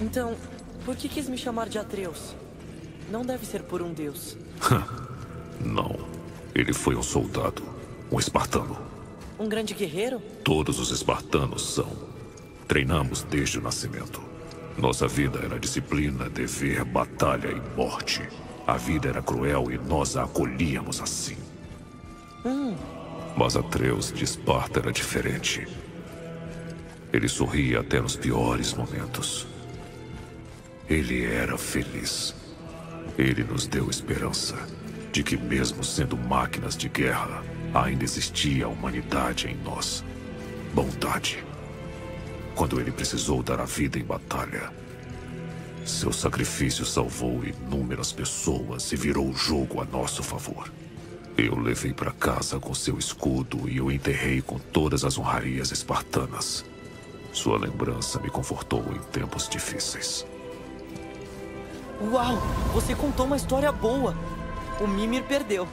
Então, por que quis me chamar de Atreus? Não deve ser por um deus. Não. Ele foi um soldado. Um espartano. Um grande guerreiro? Todos os espartanos são. Treinamos desde o nascimento. Nossa vida era disciplina, dever, batalha e morte. A vida era cruel e nós a acolhíamos assim. Hum. Mas Atreus de Esparta era diferente. Ele sorria até nos piores momentos. Ele era feliz. Ele nos deu esperança de que, mesmo sendo máquinas de guerra, ainda existia a humanidade em nós. Bondade. Quando ele precisou dar a vida em batalha, seu sacrifício salvou inúmeras pessoas e virou o jogo a nosso favor. Eu levei para casa com seu escudo e o enterrei com todas as honrarias espartanas. Sua lembrança me confortou em tempos difíceis. Uau! Você contou uma história boa. O Mimir perdeu.